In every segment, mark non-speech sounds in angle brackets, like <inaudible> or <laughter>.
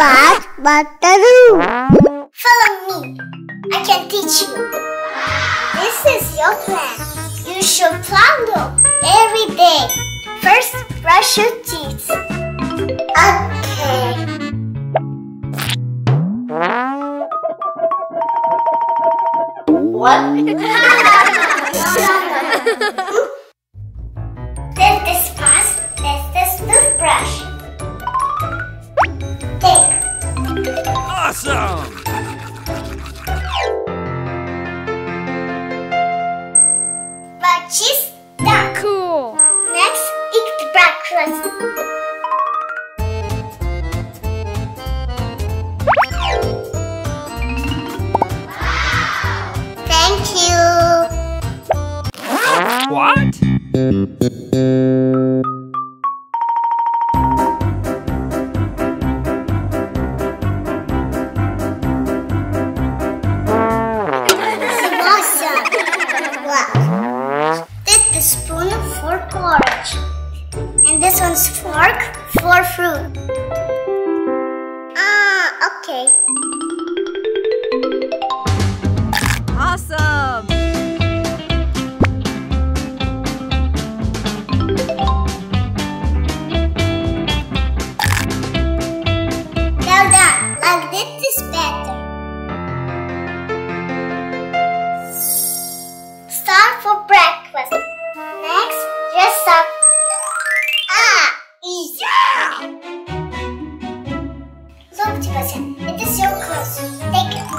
But what to do? Follow me. I can teach you. This is your plan. You should follow every day. First, brush your teeth. Okay. What? Take this pass. That's this is toothbrush. Take. Awesome! But she's done. Cool. Next, eat breakfast. What? This spoon for porridge. And this one's fork for fruit. It is so close. Take it.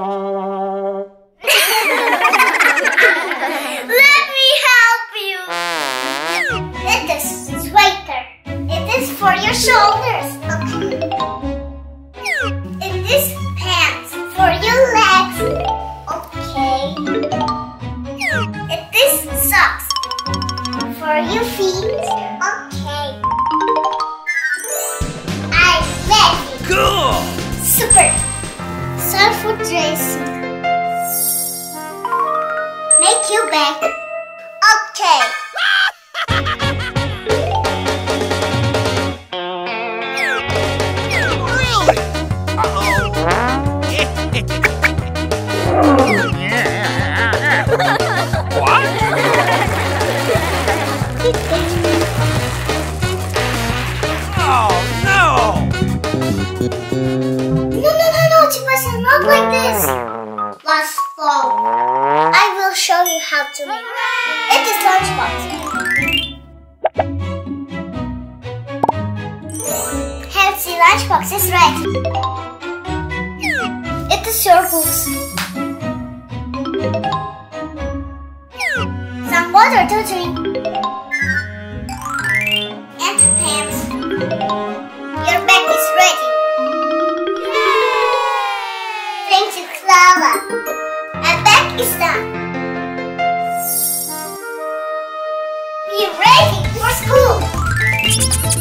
<laughs> shoulders. Okay. And this pants for your legs. Okay. And this socks for your feet. Okay. I'm ready. Cool! Super. Start for dressing. Make your bed. Okay. It. Is lunchbox. Healthy lunchbox is ready. It is your books. Some water to drink. And pants. Your bag is ready. Thank you, Clara. My bag is done. That's cool.